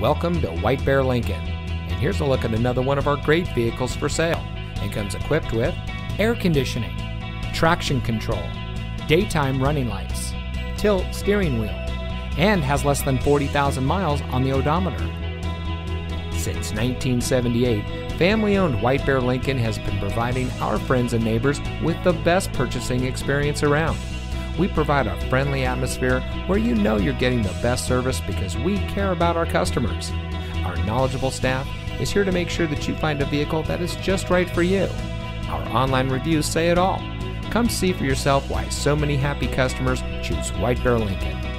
Welcome to White Bear Lincoln. And here's a look at another one of our great vehicles for sale. It comes equipped with air conditioning, traction control, daytime running lights, tilt steering wheel, and has less than 40,000 miles on the odometer. Since 1978, family owned White Bear Lincoln has been providing our friends and neighbors with the best purchasing experience around. We provide a friendly atmosphere where you know you're getting the best service because we care about our customers. Our knowledgeable staff is here to make sure that you find a vehicle that is just right for you. Our online reviews say it all. Come see for yourself why so many happy customers choose White Bear Lincoln.